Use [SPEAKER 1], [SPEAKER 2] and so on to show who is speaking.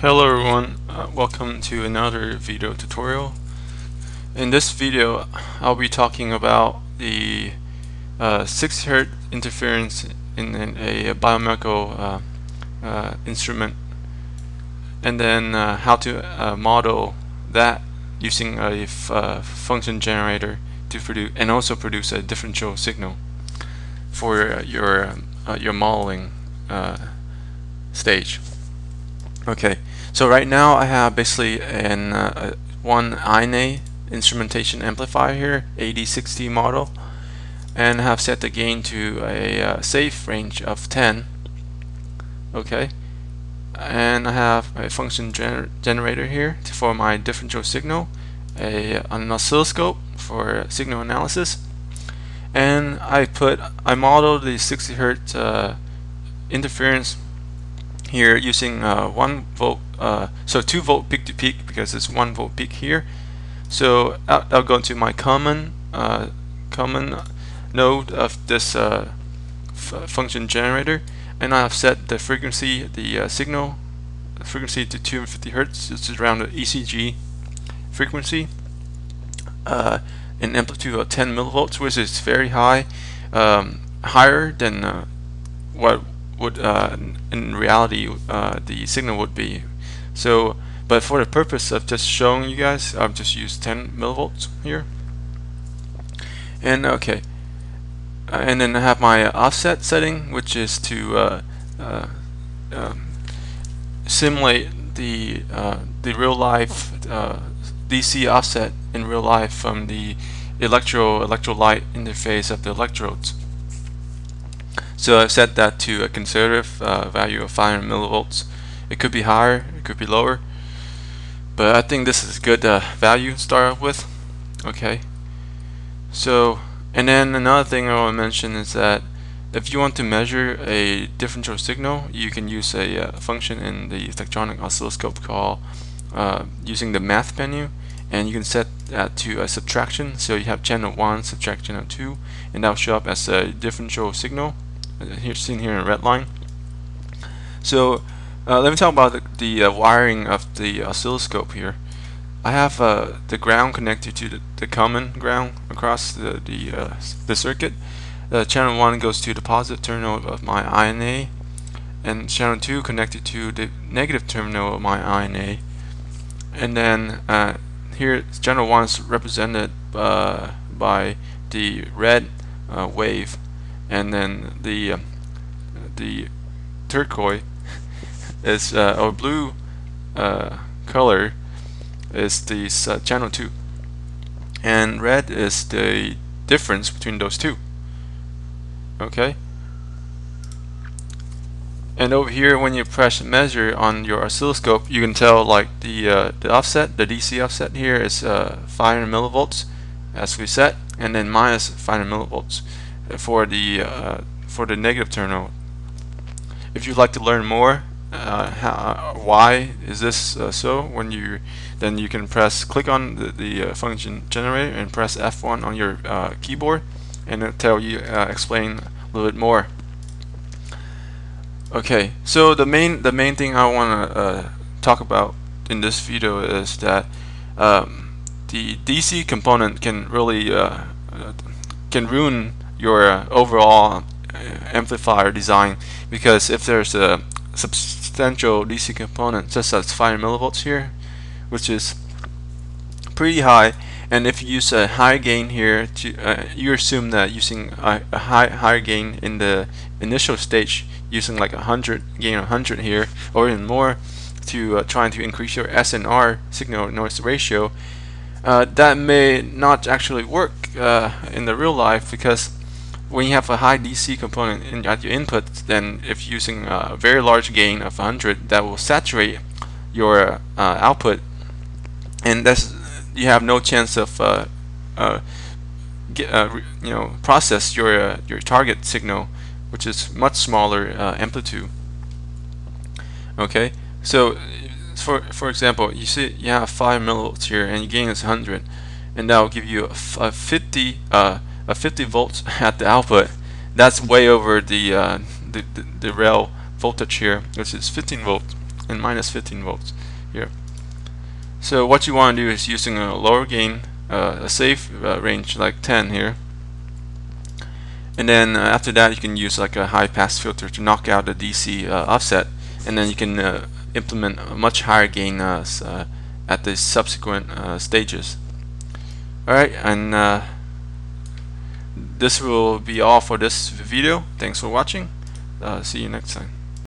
[SPEAKER 1] Hello everyone, uh, welcome to another video tutorial. In this video I'll be talking about the uh, 6 Hz interference in, in a biomedical uh, uh, instrument and then uh, how to uh, model that using a function generator to produce and also produce a differential signal for your your modeling stage. Okay, so right now I have basically an uh, one INA instrumentation amplifier here, AD60 model, and have set the gain to a uh, safe range of 10. Okay, and I have a function gener generator here for my differential signal, a an oscilloscope for signal analysis, and I put I modeled the 60 hertz uh, interference here using uh, 1 volt, uh, so 2 volt peak to peak because it's 1 volt peak here. So I'll, I'll go to my common uh, common node of this uh, function generator and I have set the frequency, the uh, signal frequency to 250 hertz. This is around the ECG frequency. Uh, an amplitude of 10 millivolts, which is very high, um, higher than uh, what would uh, in reality uh, the signal would be. So, but for the purpose of just showing you guys, I've just used 10 millivolts here. And okay, uh, and then I have my offset setting, which is to uh, uh, um, simulate the the real life DC offset in real life from the electro electrolyte interface of the electrodes. So I've set that to a conservative uh, value of 500 millivolts. It could be higher, it could be lower, but I think this is a good uh, value to start with. Okay. So, and then another thing I want to mention is that if you want to measure a differential signal, you can use a uh, function in the electronic oscilloscope called uh, using the math menu and you can set that to a subtraction so you have channel 1 subtract channel 2 and that will show up as a differential signal here seen here in red line. So uh, let me talk about the, the uh, wiring of the oscilloscope here. I have uh, the ground connected to the, the, common ground across the the, uh, the circuit. channel 1 goes to the positive terminal of my INA and channel 2 connected to the negative terminal of my INA and then uh, here channel 1 is represented uh, by the red wave and then the uh, the turquoise is uh, or blue uh, color is the uh, channel 2 and red is the difference between those two. Okay? And over here when you press measure on your oscilloscope you can tell like the uh, the offset the DC offset here is uh, 500 millivolts as we set and then minus 500 millivolts for the uh, for the negative terminal. If you'd like to learn more, uh, how, why is this uh, so? When you then you can press click on the, the uh, function generator and press F1 on your uh, keyboard, and it'll tell you uh, explain a little bit more. Okay, so the main the main thing I want to talk about in this video is that um, the DC component can really can ruin your uh, overall uh, amplifier design because if there's a substantial DC component such as 5 millivolts here which is pretty high and if you use a high gain here to uh, you assume that using a, a high higher gain in the initial stage using like 100 gain 100 here or even more to uh, trying to increase your SNR signal noise ratio uh, that may not actually work uh, in the real life because when you have a high DC component in, at your input, then if using a very large gain of 100, that will saturate your uh, output, and that's you have no chance of uh, uh, get, uh, you know process your uh, your target signal, which is much smaller uh, amplitude. Okay, so for for example, you see you have five millivolts here, and your gain is 100, and that will give you a, a 50 a 50 volts at the output that's way over the, uh, the, the, the rail voltage here which is 15 volts and minus 15 volts here. So what you want to do is using a lower gain, uh, a safe uh, range like 10 here, and then uh, after that you can use like a high pass filter to knock out the DC uh, offset, and then you can uh, implement a much higher gain at the subsequent stages. Alright, and this will be all for this video. Thanks for watching. Uh, see you next time.